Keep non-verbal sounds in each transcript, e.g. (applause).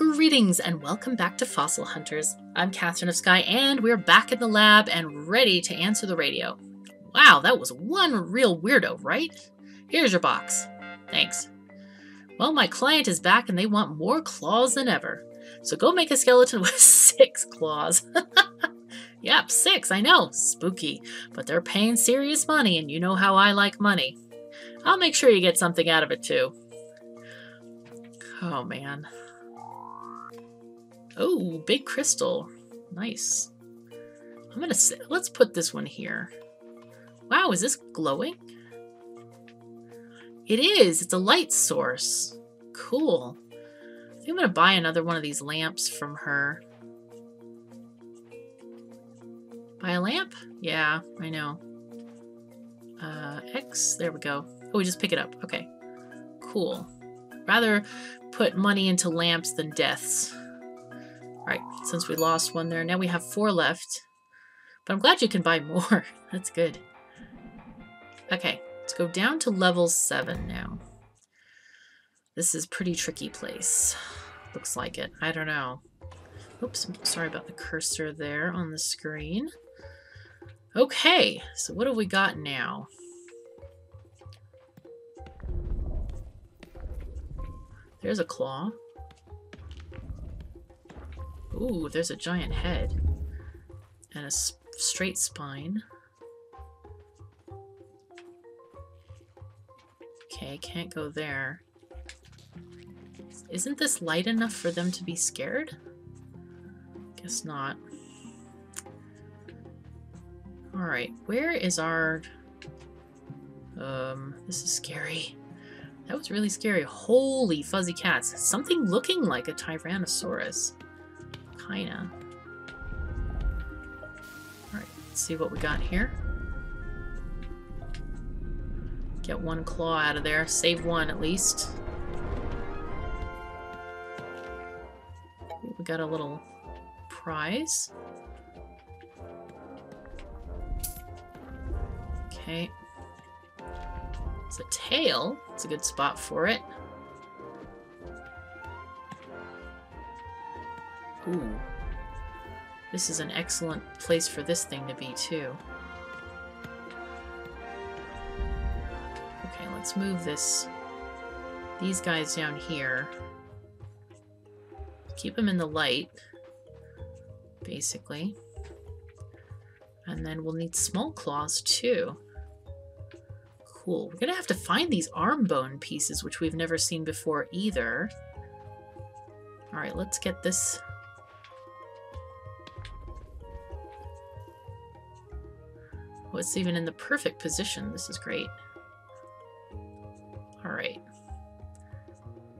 Greetings and welcome back to Fossil Hunters. I'm Katherine of Sky and we're back in the lab and ready to answer the radio. Wow, that was one real weirdo, right? Here's your box. Thanks. Well, my client is back and they want more claws than ever. So go make a skeleton (laughs) with six claws. (laughs) yep, six, I know. Spooky. But they're paying serious money and you know how I like money. I'll make sure you get something out of it too. Oh man. Oh, big crystal. Nice. I'm gonna say, let's put this one here. Wow, is this glowing? It is. It's a light source. Cool. I think I'm gonna buy another one of these lamps from her. Buy a lamp? Yeah, I know. Uh, X. There we go. Oh, we just pick it up. Okay. Cool. Rather put money into lamps than deaths. Alright, since we lost one there, now we have four left. But I'm glad you can buy more. (laughs) That's good. Okay, let's go down to level 7 now. This is pretty tricky place. Looks like it. I don't know. Oops, sorry about the cursor there on the screen. Okay, so what have we got now? There's a claw. Ooh, there's a giant head. And a straight spine. Okay, can't go there. Isn't this light enough for them to be scared? Guess not. Alright, where is our... Um, this is scary. That was really scary. Holy fuzzy cats. Something looking like a Tyrannosaurus. Kinda. Alright, let's see what we got here. Get one claw out of there. Save one at least. We got a little prize. Okay. It's a tail. It's a good spot for it. Ooh. This is an excellent place for this thing to be, too. Okay, let's move this... These guys down here. Keep them in the light, basically. And then we'll need small claws, too cool. We're gonna have to find these arm bone pieces, which we've never seen before either. Alright, let's get this... Oh, it's even in the perfect position. This is great. Alright.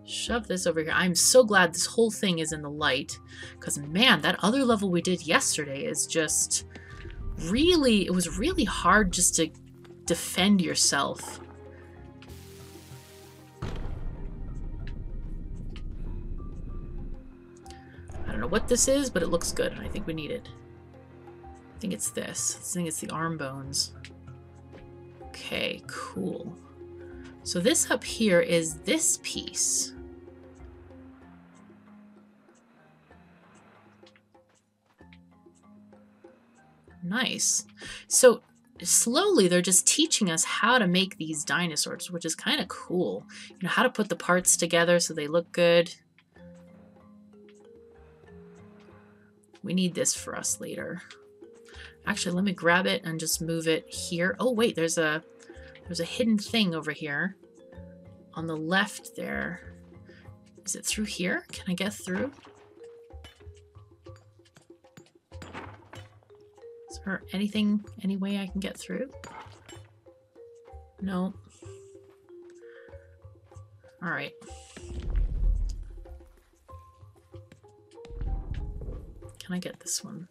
Shove this over here. I'm so glad this whole thing is in the light. Because, man, that other level we did yesterday is just really... It was really hard just to defend yourself. I don't know what this is, but it looks good, and I think we need it. I think it's this. I think it's the arm bones. Okay, cool. So this up here is this piece. Nice. So slowly they're just teaching us how to make these dinosaurs, which is kind of cool. You know, how to put the parts together so they look good. We need this for us later. Actually, let me grab it and just move it here. Oh, wait, there's a there's a hidden thing over here on the left there. Is it through here? Can I get through? Is there anything, any way I can get through? No. Alright. Can I get this one?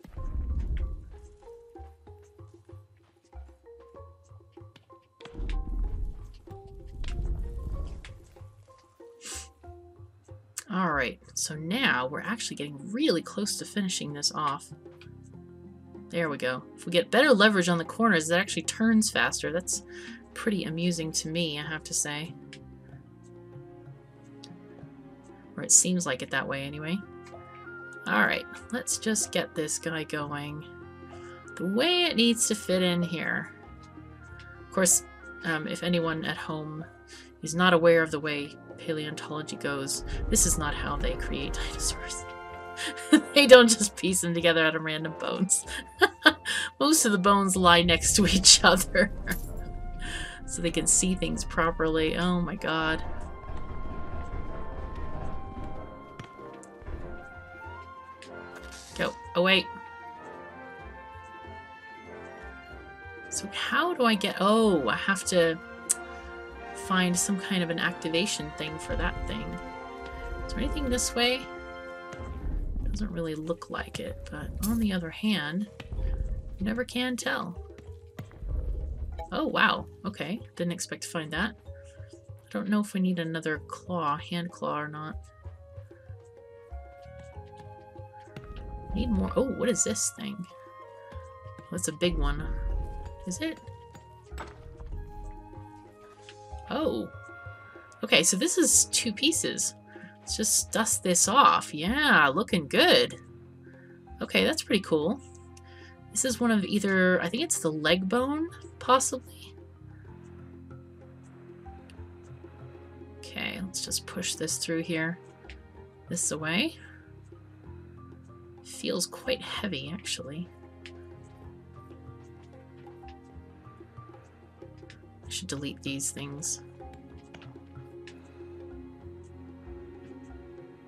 Alright, so now we're actually getting really close to finishing this off. There we go. If we get better leverage on the corners, it actually turns faster. That's pretty amusing to me, I have to say. Or it seems like it that way anyway. Alright, let's just get this guy going the way it needs to fit in here. Of course, um, if anyone at home is not aware of the way paleontology goes, this is not how they create dinosaurs. (laughs) they don't just piece them together out of random bones. (laughs) Most of the bones lie next to each other (laughs) so they can see things properly. Oh my god. Go. Oh, wait. So how do I get... Oh, I have to find some kind of an activation thing for that thing. Is there anything this way? Doesn't really look like it, but on the other hand, you never can tell. Oh, wow. Okay. Didn't expect to find that. I don't know if we need another claw, hand claw or not. Need more. Oh, what is this thing? That's a big one. Is it? Oh. Okay, so this is two pieces. Let's just dust this off. Yeah, looking good. Okay, that's pretty cool. This is one of either, I think it's the leg bone, possibly. Okay, let's just push this through here. This away. Feels quite heavy, actually. Should delete these things.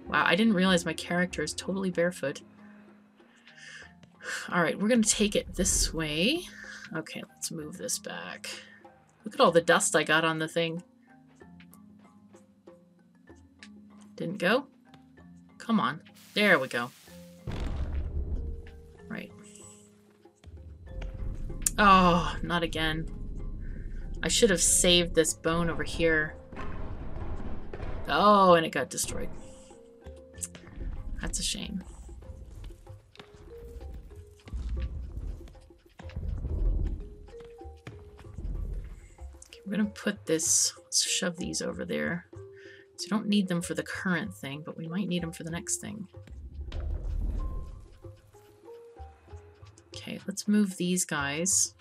Wow, I didn't realize my character is totally barefoot. (sighs) Alright, we're going to take it this way. Okay, let's move this back. Look at all the dust I got on the thing. Didn't go? Come on. There we go. Right. Oh, not again. I should have saved this bone over here. Oh, and it got destroyed. That's a shame. Okay, we're gonna put this, let's shove these over there. So we don't need them for the current thing, but we might need them for the next thing. Okay, let's move these guys.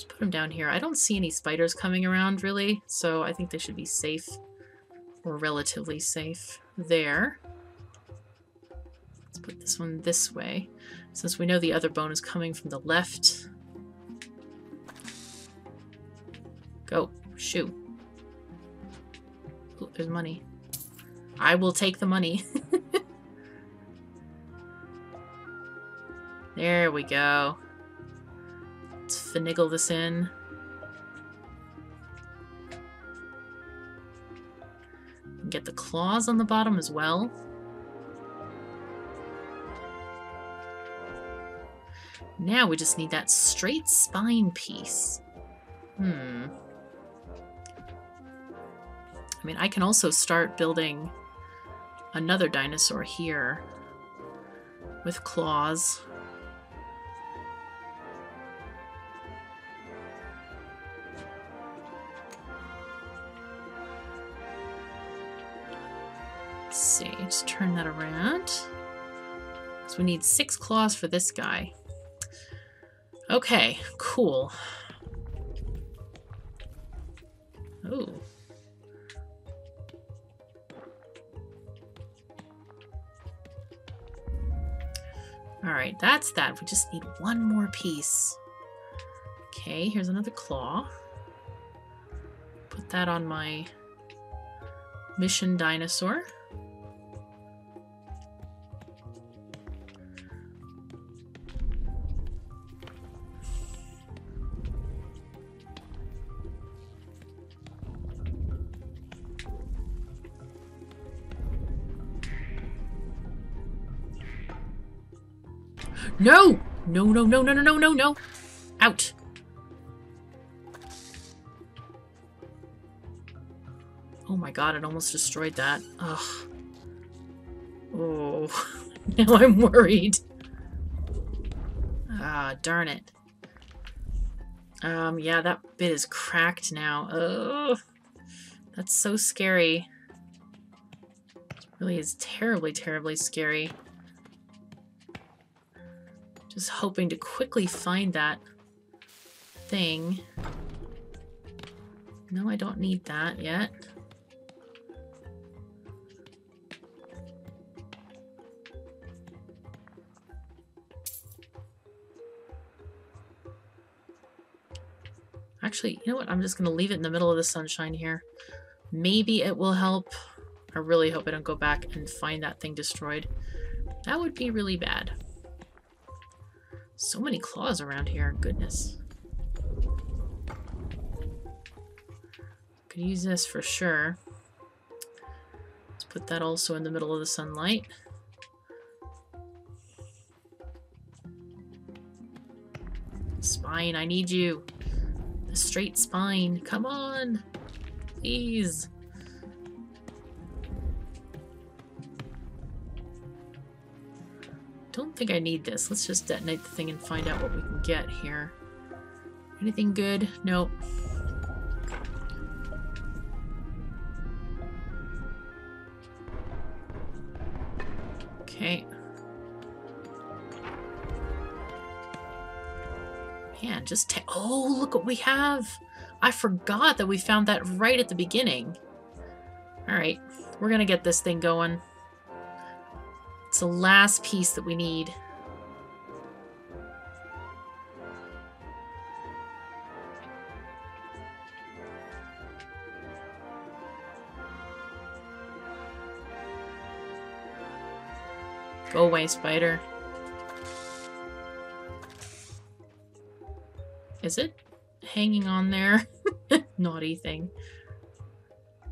Just put them down here. I don't see any spiders coming around, really, so I think they should be safe. Or relatively safe. There. Let's put this one this way. Since we know the other bone is coming from the left. Go. Shoot. Ooh, there's money. I will take the money. (laughs) there we go. Let's finagle this in. Get the claws on the bottom as well. Now we just need that straight spine piece. Hmm. I mean, I can also start building another dinosaur here with claws. Turn that around. So we need six claws for this guy. Okay, cool. Oh. Alright, that's that. We just need one more piece. Okay, here's another claw. Put that on my mission dinosaur. No! No, no, no, no, no, no, no, no! Out! Oh my god, it almost destroyed that. Ugh. Oh, (laughs) now I'm worried. Ah, darn it. Um, yeah, that bit is cracked now. Ugh. That's so scary. Really is terribly, terribly scary. Just hoping to quickly find that thing. No, I don't need that yet. Actually, you know what? I'm just going to leave it in the middle of the sunshine here. Maybe it will help. I really hope I don't go back and find that thing destroyed. That would be really bad. So many claws around here. Goodness. Could use this for sure. Let's put that also in the middle of the sunlight. Spine, I need you. The straight spine. Come on. Please. Think I need this. Let's just detonate the thing and find out what we can get here. Anything good? Nope. Okay. Man, just take- Oh, look what we have! I forgot that we found that right at the beginning. Alright, we're gonna get this thing going. The last piece that we need. Go away, spider. Is it hanging on there? (laughs) Naughty thing.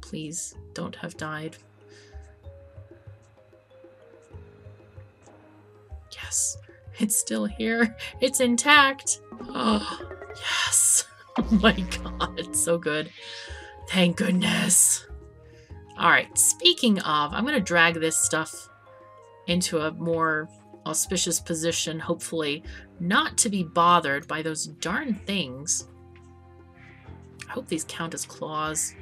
Please, don't have died. Yes, it's still here. It's intact. Oh, yes. (laughs) Oh my god, it's so good. Thank goodness. Alright, speaking of, I'm going to drag this stuff into a more auspicious position, hopefully, not to be bothered by those darn things. I hope these count as claws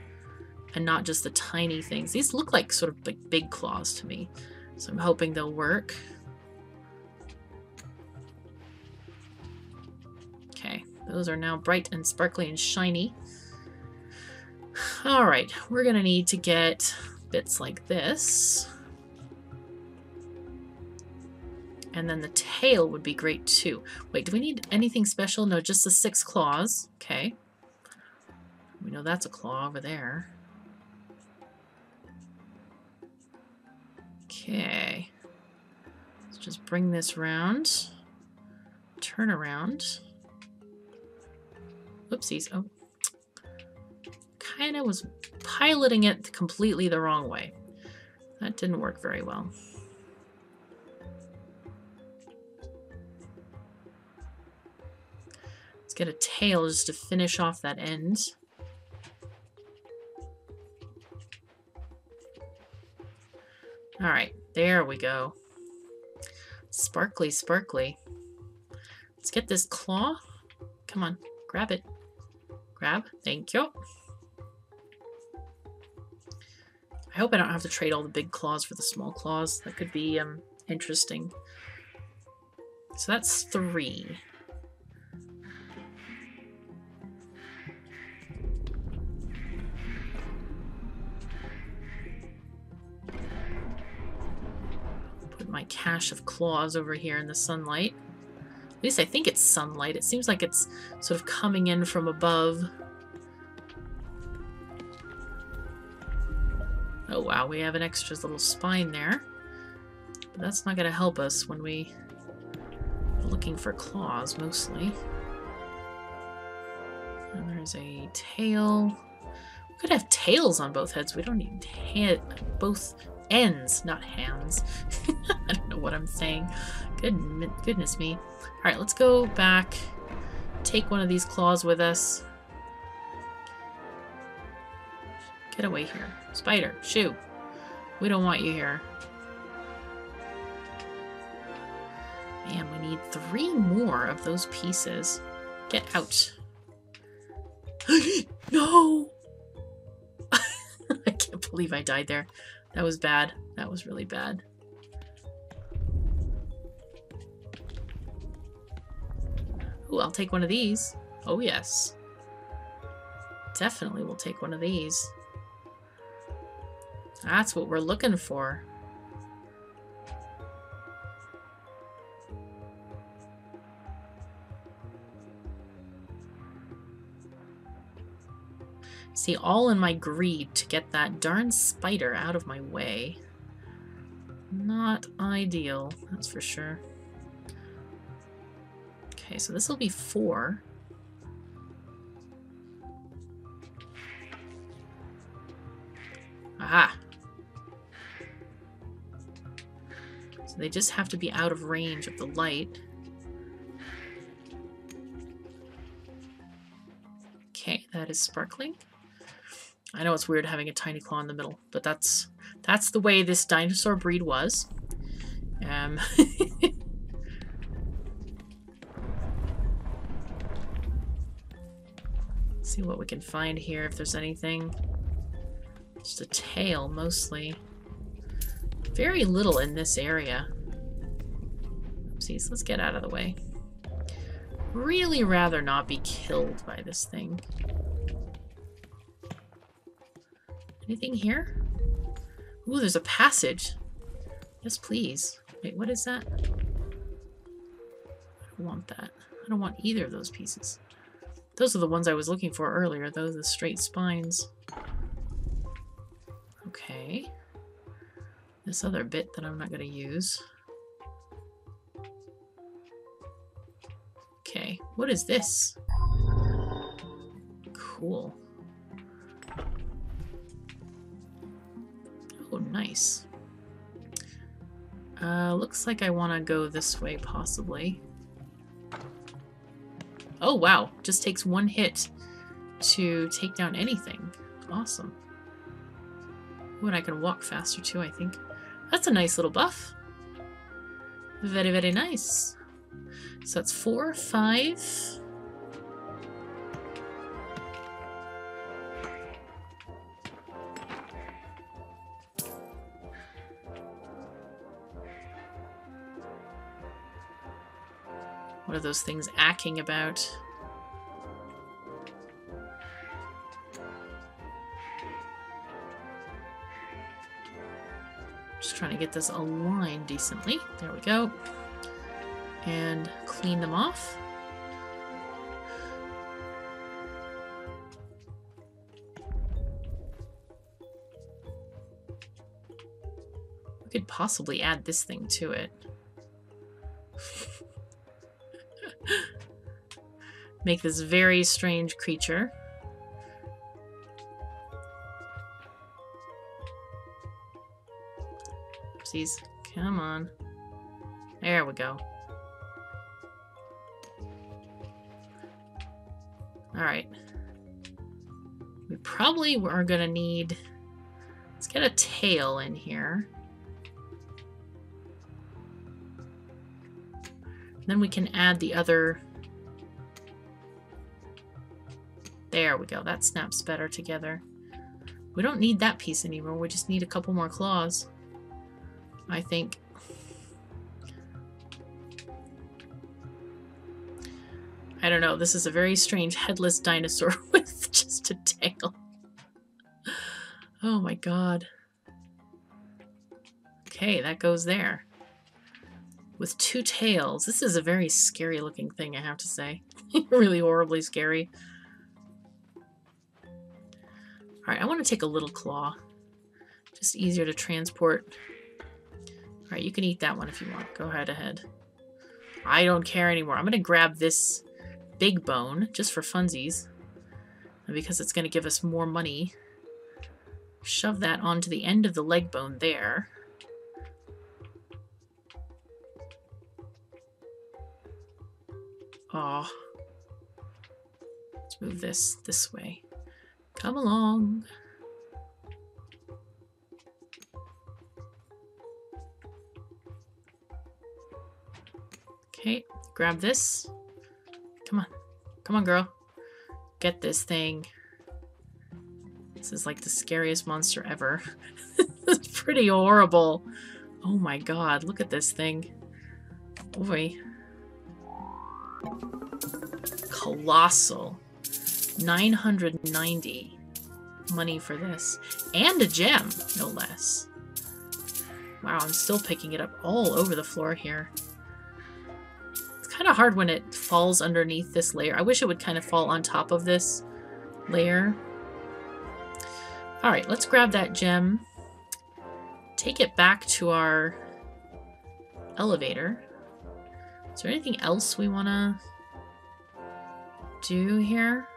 and not just the tiny things. These look like sort of big, big claws to me, so I'm hoping they'll work. Those are now bright and sparkly and shiny. All right, we're gonna need to get bits like this. And then the tail would be great too. Wait, do we need anything special? No, just the six claws. Okay. We know that's a claw over there. Okay. Let's just bring this round. Turn around. Whoopsies. Oh. Kind of was piloting it completely the wrong way. That didn't work very well. Let's get a tail just to finish off that end. Alright, there we go. Sparkly, sparkly. Let's get this claw. Come on, grab it. Grab, thank you. I hope I don't have to trade all the big claws for the small claws. That could be um, interesting. So that's three. Put my cache of claws over here in the sunlight. Least I think it's sunlight. It seems like it's sort of coming in from above. Oh wow, we have an extra little spine there. But that's not going to help us when we are looking for claws, mostly. And there's a tail. We could have tails on both heads. We don't need both ends, not hands. (laughs) I don't know what I'm saying. Good, goodness me. All right, let's go back. Take one of these claws with us. Get away here. Spider, shoo. We don't want you here. Man, we need three more of those pieces. Get out. (gasps) no! (laughs) I can't believe I died there. That was bad. That was really bad. Ooh, I'll take one of these. Oh, yes. Definitely will take one of these. That's what we're looking for. See, all in my greed to get that darn spider out of my way. Not ideal, that's for sure. Okay, so this will be four. Aha! So they just have to be out of range of the light. Okay, that is sparkling. I know it's weird having a tiny claw in the middle, but that's that's the way this dinosaur breed was. Um, (laughs) see what we can find here, if there's anything. Just a tail, mostly. Very little in this area. Oopsies, let's get out of the way. Really rather not be killed by this thing. Anything here? Ooh, there's a passage. Yes, please. Wait, what is that? I don't want that. I don't want either of those pieces. Those are the ones I was looking for earlier, those are the straight spines. Okay. This other bit that I'm not going to use. Okay, what is this? Cool. Nice. Uh, looks like I want to go this way, possibly. Oh, wow. Just takes one hit to take down anything. Awesome. Ooh, and I can walk faster, too, I think. That's a nice little buff. Very, very nice. So that's four, five... are those things acking about? Just trying to get this aligned decently. There we go. And clean them off. We could possibly add this thing to it. Make this very strange creature. Oopsies. Come on. There we go. Alright. We probably are going to need... Let's get a tail in here. Then we can add the other... There we go. That snaps better together. We don't need that piece anymore. We just need a couple more claws. I think. I don't know. This is a very strange headless dinosaur (laughs) with just a tail. Oh my god. Okay, that goes there with two tails. This is a very scary looking thing, I have to say. (laughs) really horribly scary. Alright, I want to take a little claw. Just easier to transport. Alright, you can eat that one if you want. Go ahead ahead. I don't care anymore. I'm going to grab this big bone just for funsies. Because it's going to give us more money. Shove that onto the end of the leg bone there. Aw. Let's move this this way. Come along. Okay, grab this. Come on. Come on, girl. Get this thing. This is like the scariest monster ever. (laughs) It's pretty horrible. Oh my god, look at this thing. Boy. Colossal. 990 money for this. And a gem, no less. Wow, I'm still picking it up all over the floor here. It's kind of hard when it falls underneath this layer. I wish it would kind of fall on top of this layer. Alright, let's grab that gem. Take it back to our elevator. Is there anything else we want to do here?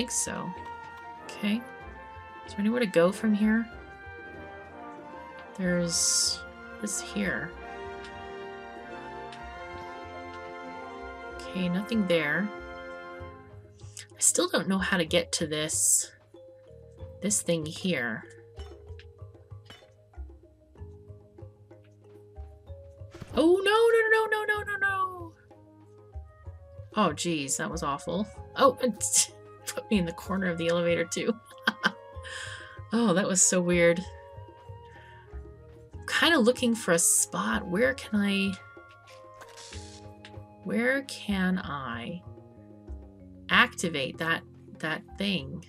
Think so. Okay. Is there anywhere to go from here? There's this here. Okay, nothing there. I still don't know how to get to this this thing here. Oh, no, no, no, no, no, no, no. Oh, geez, that was awful. Oh, (laughs) put me in the corner of the elevator, too. (laughs) oh, that was so weird. kind of looking for a spot. Where can I... Where can I activate that that thing?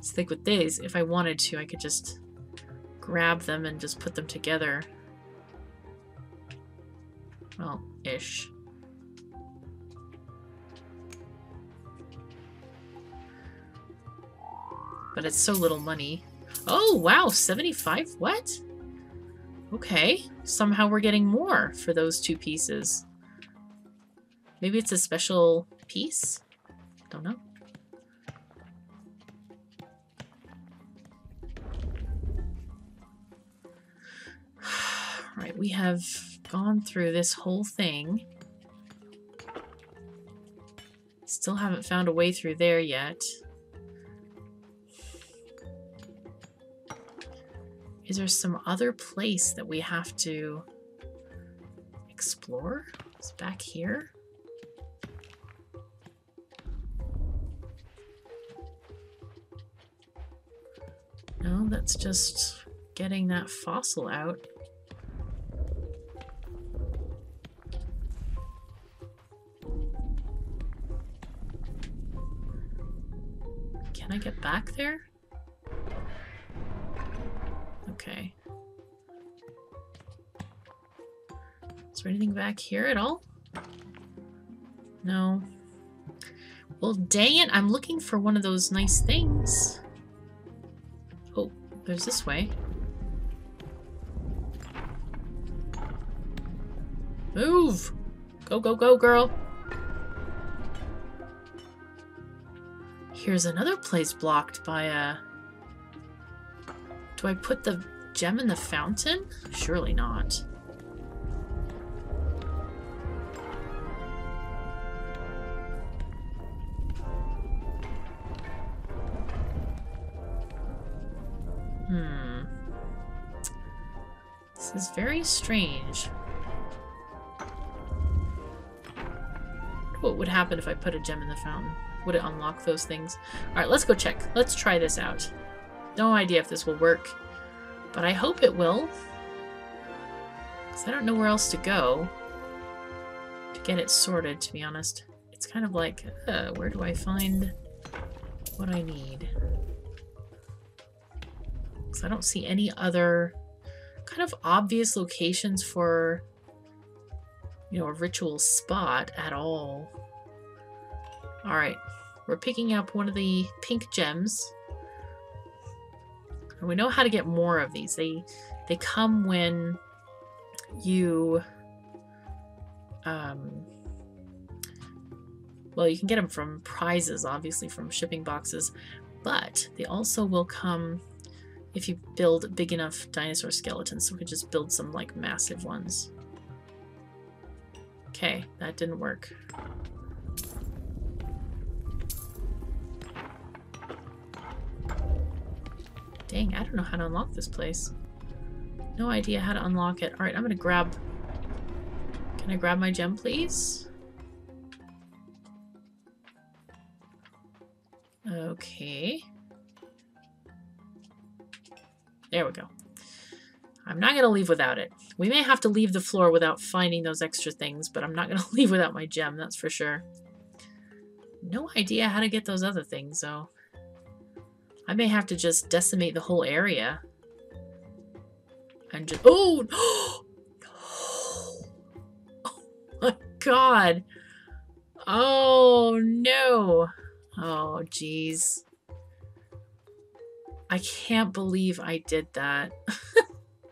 So like with these, if I wanted to, I could just grab them and just put them together. Well, ish. But it's so little money. Oh, wow, 75? What? Okay, somehow we're getting more for those two pieces. Maybe it's a special piece? Don't know. (sighs) Right, we have gone through this whole thing. Still haven't found a way through there yet. Is there some other place that we have to explore? It's back here? No, that's just getting that fossil out. Can I get back there? Okay. Is there anything back here at all? No. Well, dang it, I'm looking for one of those nice things. Oh, there's this way. Move! Go, go, go, girl! Here's another place blocked by a... Do I put the gem in the fountain? Surely not. Hmm. This is very strange. What would happen if I put a gem in the fountain? Would it unlock those things? Alright, let's go check. Let's try this out. No idea if this will work, but I hope it will. Because I don't know where else to go to get it sorted, to be honest. It's kind of like, uh, where do I find what I need? Because I don't see any other kind of obvious locations for, you know, a ritual spot at all. Alright, we're picking up one of the pink gems. And we know how to get more of these. They they come when you um well, you can get them from prizes, obviously from shipping boxes, but they also will come if you build big enough dinosaur skeletons. So we could just build some like massive ones. Okay, that didn't work. Dang, I don't know how to unlock this place. No idea how to unlock it. Alright, I'm gonna grab... Can I grab my gem, please? Okay. There we go. I'm not going to leave without it. We may have to leave the floor without finding those extra things, but I'm not going (laughs) to leave without my gem, that's for sure. No idea how to get those other things, though. I may have to just decimate the whole area. And just... Oh! (gasps) oh my god! Oh, no! Oh, jeez. I can't believe I did that.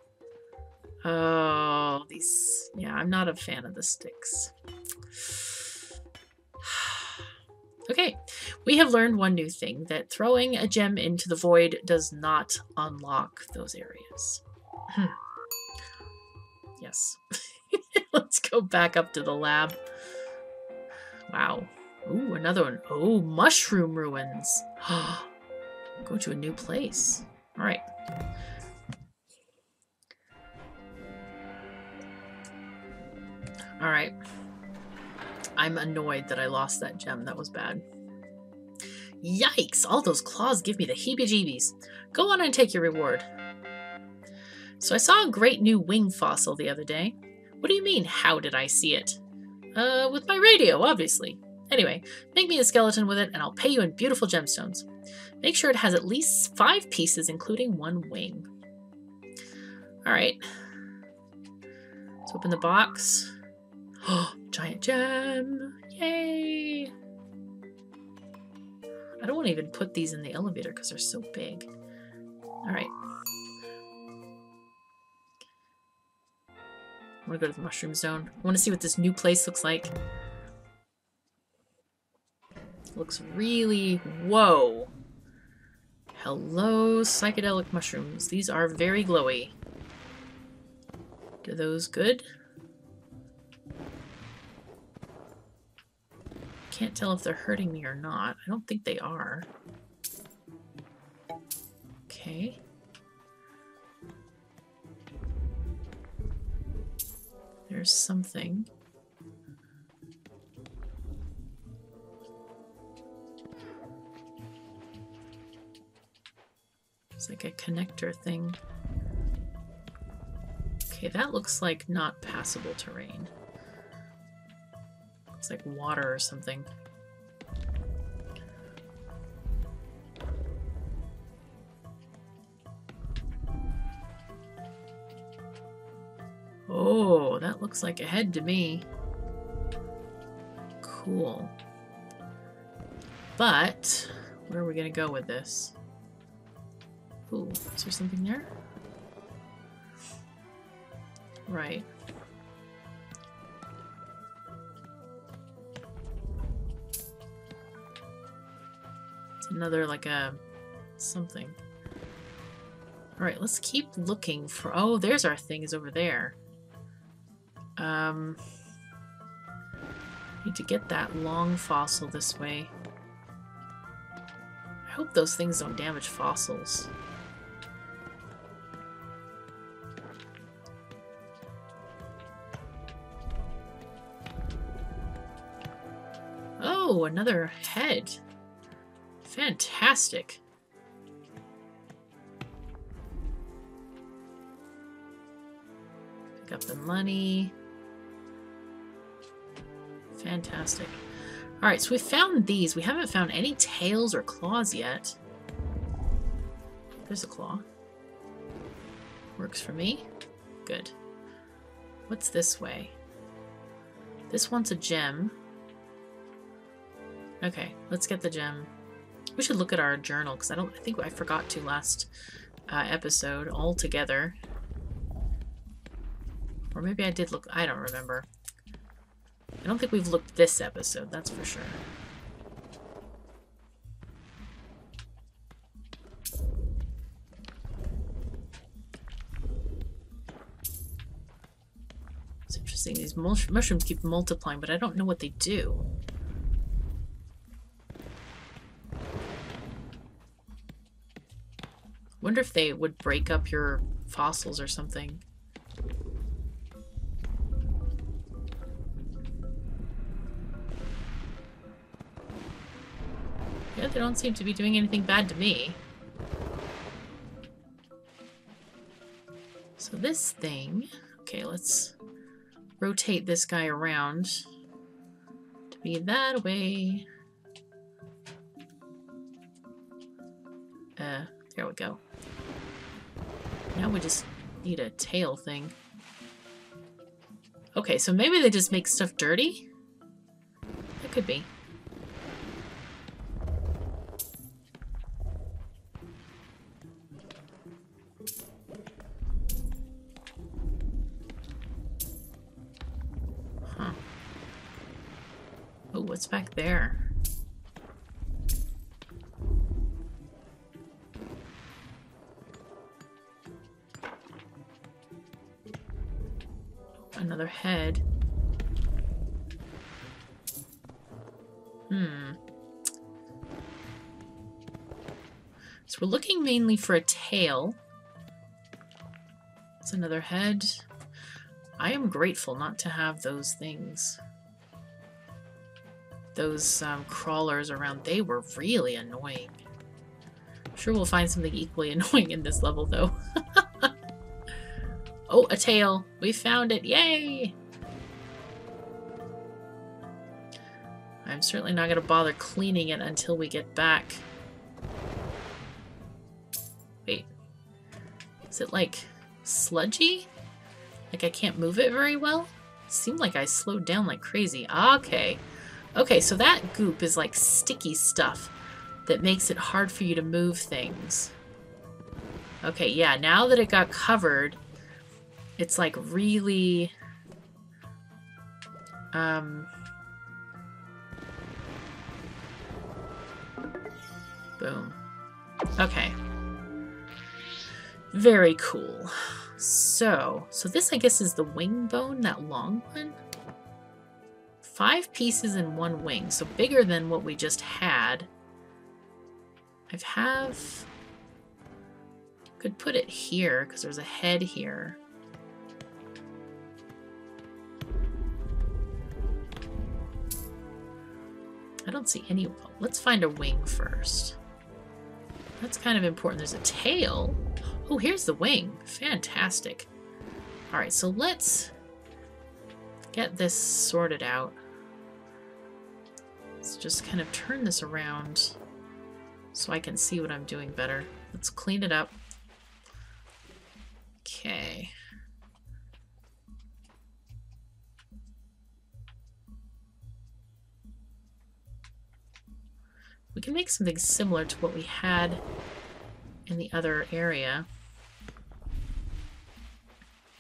(laughs) oh, these... Yeah, I'm not a fan of the sticks. (sighs) (sighs) Oh, okay, we have learned one new thing, that throwing a gem into the void does not unlock those areas. Hmm. yes. (laughs) Let's go back up to the lab. Wow. Ooh, another one. Oh, mushroom ruins. (gasps) Go to a new place. All right. All right. I'm annoyed that I lost that gem. That was bad. Yikes! All those claws give me the heebie-jeebies. Go on and take your reward. So I saw a great new wing fossil the other day. What do you mean, how did I see it? Uh, with my radio, obviously. Anyway, make me a skeleton with it and I'll pay you in beautiful gemstones. Make sure it has at least five pieces, including one wing. Alright. Let's open the box. (gasps) Giant gem! Yay! I don't want to even put these in the elevator because they're so big. Alright. I want to go to the mushroom zone. I want to see what this new place looks like. Looks really... Whoa. Hello, psychedelic mushrooms. These are very glowy. Do those good? Can't tell if they're hurting me or not. I don't think they are. Okay. There's something. It's like a connector thing. Okay, that looks like not passable terrain. It's like water or something. Oh, that looks like a head to me. Cool. But, where are we going to go with this? Ooh, is there something there? Right. Another, like a... something. Alright, let's keep looking for... Oh, there's our thing is over there. Um... Need to get that long fossil this way. I hope those things don't damage fossils. Oh, another head. Fantastic. Pick up the money. Fantastic. Alright, so we found these. We haven't found any tails or claws yet. There's a claw. Works for me. Good. What's this way? This one's a gem. Okay, let's get the gem. We should look at our journal because I don't. I think I forgot to last uh, episode altogether. Or maybe I did look. I don't remember. I don't think we've looked this episode. That's for sure. It's interesting. These mushrooms keep multiplying, but I don't know what they do. Wonder if they would break up your fossils or something. Yeah, they don't seem to be doing anything bad to me. So this thing... Okay, let's rotate this guy around to be that way. Uh, there we go. Now we just need a tail thing. Okay, so maybe they just make stuff dirty? That could be. Huh. Oh, what's back there? Another head. Hmm. So we're looking mainly for a tail. It's another head. I am grateful not to have those things. Those um, crawlers around, they were really annoying. I'm sure we'll find something equally (laughs) annoying in this level, though. (laughs) oh, a tail. We found it. Yay! I'm certainly not going to bother cleaning it until we get back. Wait. Is it like sludgy? Like I can't move it very well? It seemed like I slowed down like crazy. Okay. Okay, so that goop is like sticky stuff that makes it hard for you to move things. Okay, yeah, now that it got covered, it's like really... Um... Boom. Okay. Very cool. So, so this I guess is the wing bone, that long one? Five pieces in one wing, so bigger than what we just had. I have... Could put it here, because there's a head here. I don't see any... Let's find a wing first. That's kind of important. There's a tail. Oh, here's the wing. Fantastic. Alright, so let's get this sorted out. Let's just kind of turn this around so I can see what I'm doing better. Let's clean it up. We can make something similar to what we had in the other area.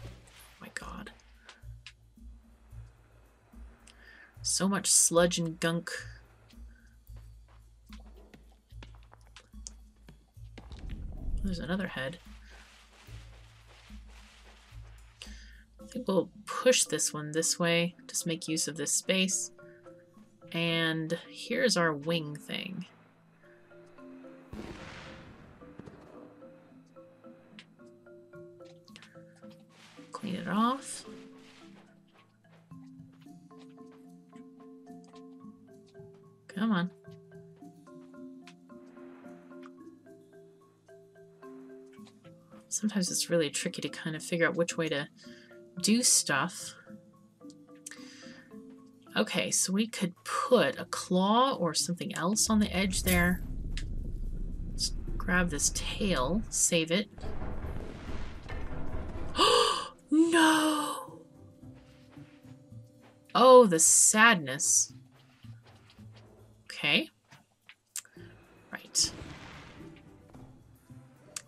Oh my god. So much sludge and gunk. There's another head. I think we'll push this one this way. Just make use of this space. And here's our wing thing. Clean it off. Come on. Sometimes it's really tricky to kind of figure out which way to do stuff. Okay, so we could put a claw or something else on the edge there. Let's grab this tail, save it. (gasps) no! Oh, the sadness. Okay. Right.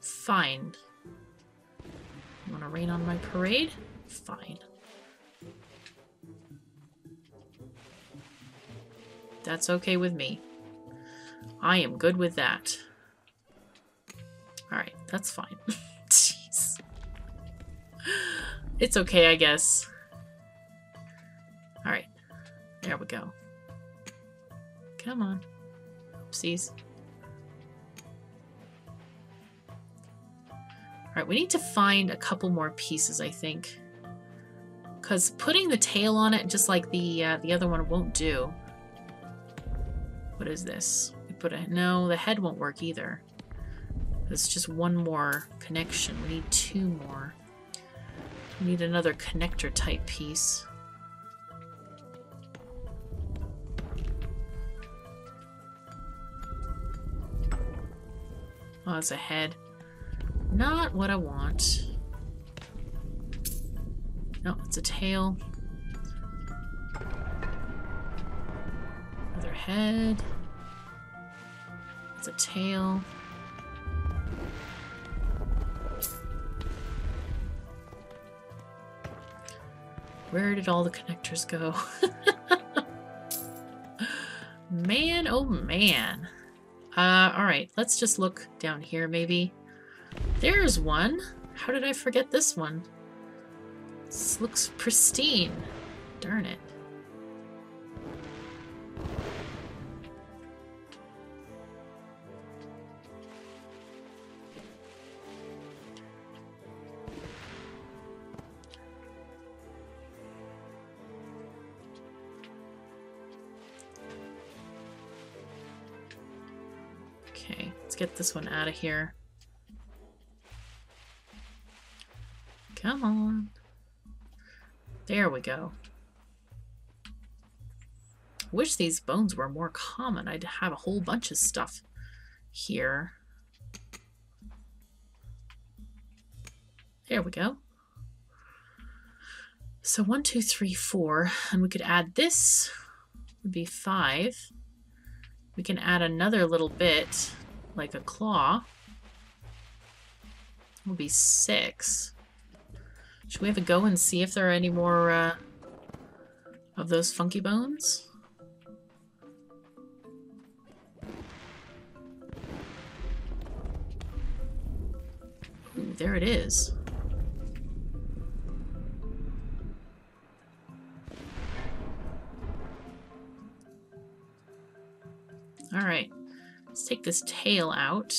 Fine. Want to rain on my parade? Fine. That's okay with me. I am good with that. Alright, that's fine. (laughs) Jeez. It's okay, I guess. Alright. There we go. Come on. Oopsies. Alright, we need to find a couple more pieces, I think. Because putting the tail on it, just like the, uh, the other one, won't do. What is this? We put a... No, the head won't work either. It's just one more connection. We need two more. We need another connector type piece. Oh, it's a head. Not what I want. No, it's a tail. Head. It's a tail. Where did all the connectors go? (laughs) man, oh man. Uh, alright, let's just look down here maybe. There's one. How did I forget this one? This looks pristine. Darn it. Get this one out of here. Come on. There we go. Wish these bones were more common. I'd have a whole bunch of stuff here. There we go. So one, two, three, four, and we could add this would be five. We can add another little bit, like a claw. Will be six. Should we have a go and see if there are any more uh, of those funky bones? Ooh, there it is. Alright, let's take this tail out.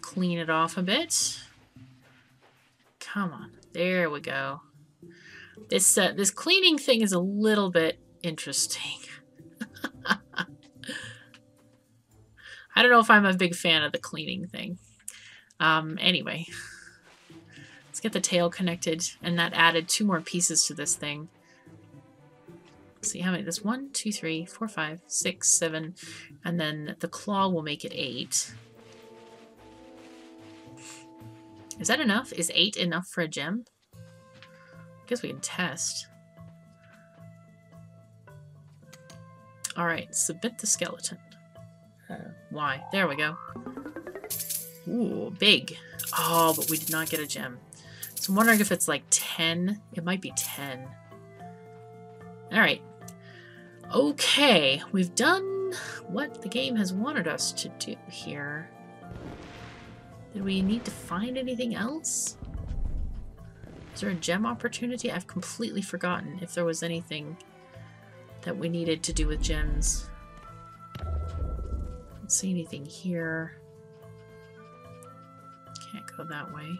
clean it off a bit. Come on. There we go. This uh, this cleaning thing is a little bit interesting. (laughs) I don't know if I'm a big fan of the cleaning thing. Um, anyway, get the tail connected, and that added two more pieces to this thing. Let's see how many. This one, two, three, four, five, six, seven, and then the claw will make it eight. Is that enough? Is eight enough for a gem? I guess we can test. Alright, submit the skeleton. Uh, why? There we go. Ooh, big. Oh, but we did not get a gem. So I'm wondering if it's like 10. It might be 10. Alright. Okay, we've done what the game has wanted us to do here. Did we need to find anything else? Is there a gem opportunity? I've completely forgotten if there was anything that we needed to do with gems. Don't see anything here. Can't go that way.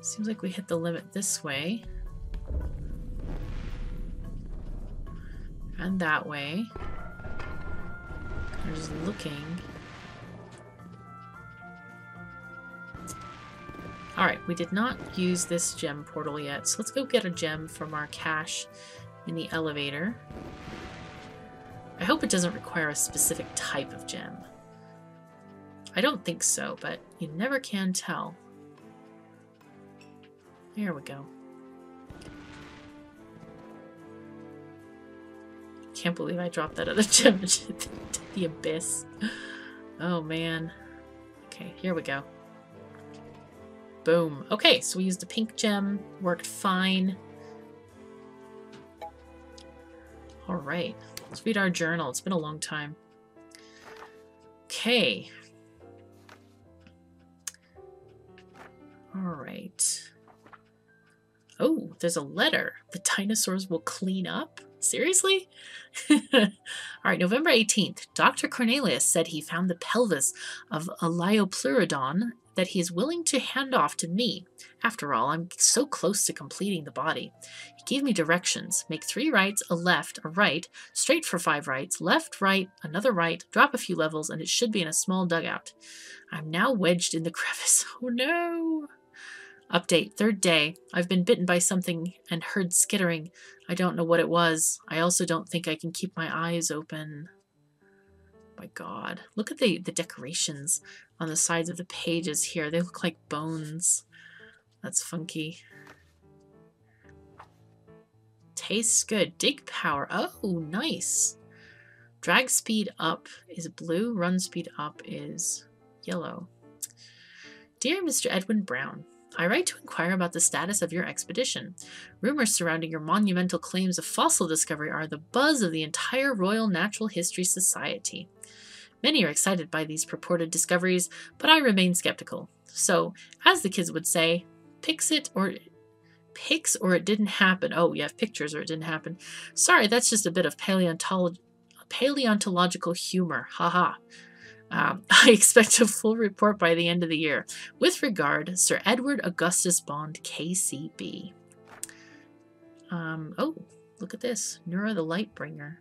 Seems like we hit the limit this way. And that way. I'm just looking. Alright, we did not use this gem portal yet, so let's go get a gem from our cache in the elevator. I hope it doesn't require a specific type of gem. I don't think so, but you never can tell. There we go. Can't believe I dropped that other (laughs) gem into the abyss. Oh man. Okay, here we go. Boom. Okay, so we used a pink gem. Worked fine. Alright. Let's read our journal. It's been a long time. Okay. Alright. Oh, there's a letter. The dinosaurs will clean up? Seriously? (laughs) All right, November 18th. Dr. Cornelius said he found the pelvis of a Liopleurodon that he is willing to hand off to me. After all, I'm so close to completing the body. He gave me directions make three rights, a left, a right, straight for five rights, left, right, another right, drop a few levels, and it should be in a small dugout. I'm now wedged in the (laughs) crevice. Oh no! Update, third day. I've been bitten by something and heard skittering. I don't know what it was. I also don't think I can keep my eyes open. My god. Look at the, the decorations on the sides of the pages here. They look like bones. That's funky. Tastes good. Dig power. Oh, nice. Drag speed up is blue. Run speed up is yellow. Dear Mr. Edwin Brown, I write to inquire about the status of your expedition. Rumors surrounding your monumental claims of fossil discovery are the buzz of the entire Royal Natural History Society. Many are excited by these purported discoveries, but I remain skeptical. So, as the kids would say, pix it or pics or it didn't happen. Oh, you have pictures or it didn't happen. Sorry, that's just a bit of paleontolo- paleontological humor. Haha. Um, (laughs) I expect a full report by the end of the year. With regard, Sir Edward Augustus Bond, KCB. Um, oh, look at this. Nura the Lightbringer.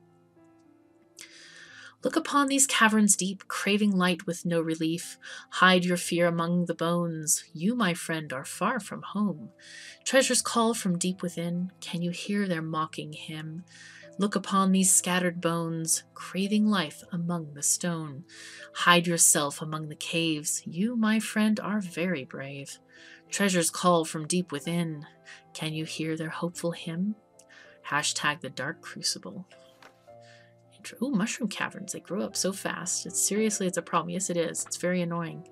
Look upon these caverns deep, craving light with no relief. Hide your fear among the bones. You, my friend, are far from home. Treasures call from deep within. Can you hear their mocking hymn? Look upon these scattered bones, craving life among the stone. Hide yourself among the caves. You, my friend, are very brave. Treasures call from deep within. Can you hear their hopeful hymn? Hashtag the dark crucible. Ooh, mushroom caverns. They grow up so fast. It's seriously, it's a problem. Yes, it is. It's very annoying.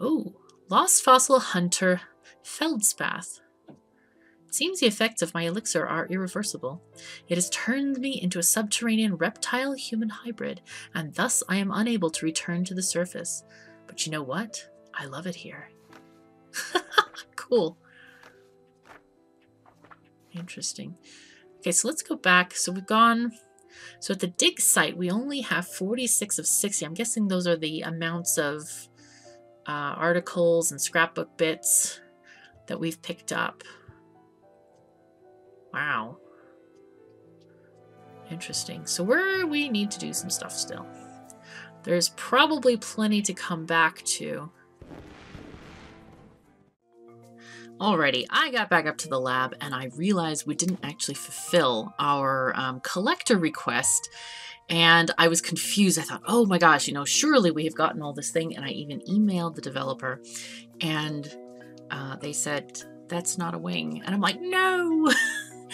Oh, lost fossil hunter Feldspath. Seems the effects of my elixir are irreversible. It has turned me into a subterranean reptile human hybrid, and thus I am unable to return to the surface. But you know what? I love it here. (laughs) cool. Interesting. Okay, so let's go back. So we've gone. So at the dig site, we only have 46 of 60. I'm guessing those are the amounts of uh, articles and scrapbook bits that we've picked up. Wow. Interesting. So where we need to do some stuff still. There's probably plenty to come back to. Alrighty, I got back up to the lab and I realized we didn't actually fulfill our um, collector request. And I was confused. I thought, oh my gosh, you know, surely we have gotten all this thing. And I even emailed the developer and uh, they said, that's not a wing. And I'm like, no. (laughs)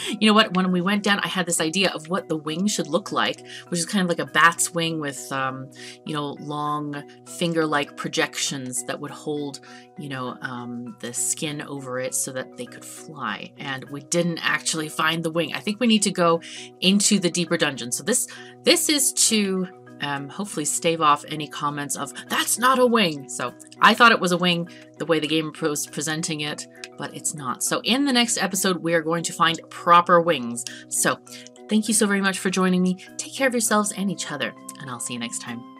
you know what? When we went down, I had this idea of what the wing should look like, which is kind of like a bat's wing with, um, you know, long finger-like projections that would hold, you know, um, the skin over it so that they could fly. And we didn't actually find the wing. I think we need to go into the deeper dungeon. So this this is to um, hopefully stave off any comments of that's not a wing. So I thought it was a wing the way the game was presenting it, but it's not. So in the next episode, we are going to find proper wings. So thank you so very much for joining me. Take care of yourselves and each other, and I'll see you next time.